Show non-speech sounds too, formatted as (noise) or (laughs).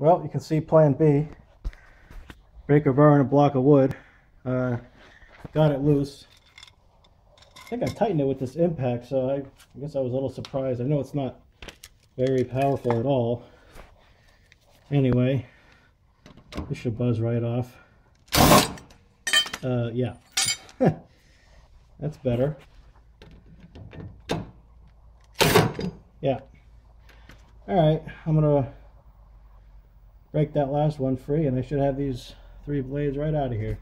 Well, you can see plan B. Breaker bar a block of wood. Uh, got it loose. I think I tightened it with this impact, so I, I guess I was a little surprised. I know it's not very powerful at all. Anyway, this should buzz right off. Uh, yeah. (laughs) That's better. Yeah. Alright, I'm going to break that last one free and I should have these three blades right out of here.